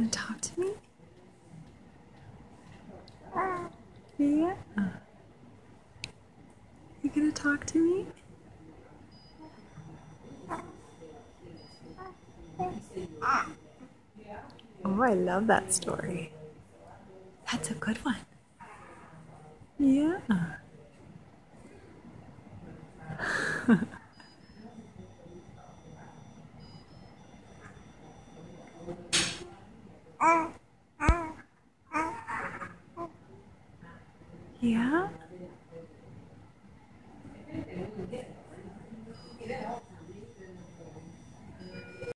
gonna talk to me? Yeah. You gonna talk to me? Oh, I love that story. That's a good one. Yeah. Uh. yeah.